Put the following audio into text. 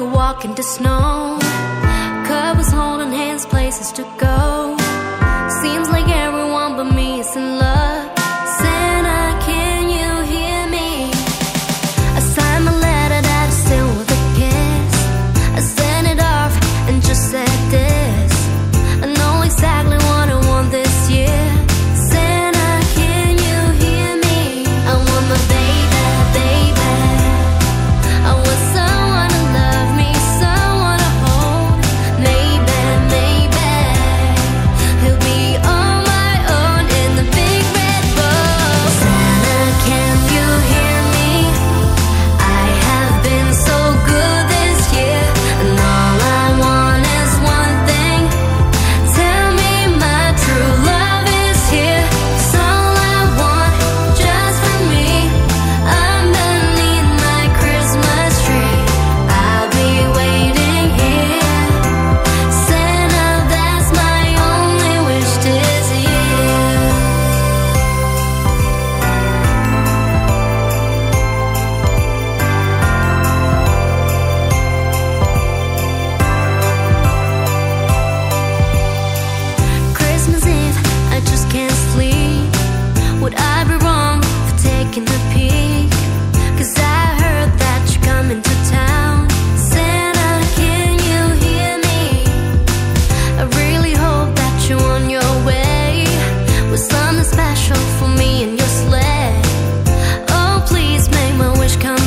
a walk into snow. Covers holding hands, places to go. push comes